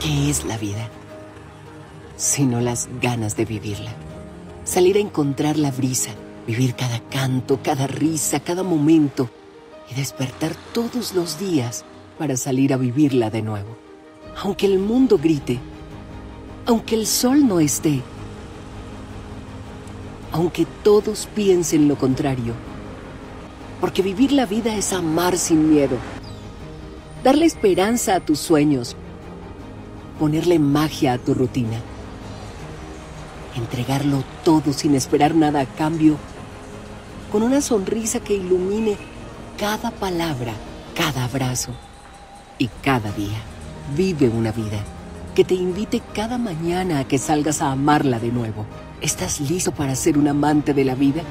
qué es la vida, sino las ganas de vivirla. Salir a encontrar la brisa, vivir cada canto, cada risa, cada momento y despertar todos los días para salir a vivirla de nuevo. Aunque el mundo grite, aunque el sol no esté, aunque todos piensen lo contrario, porque vivir la vida es amar sin miedo, darle esperanza a tus sueños, ponerle magia a tu rutina, entregarlo todo sin esperar nada a cambio, con una sonrisa que ilumine cada palabra, cada abrazo y cada día. Vive una vida que te invite cada mañana a que salgas a amarla de nuevo. ¿Estás listo para ser un amante de la vida?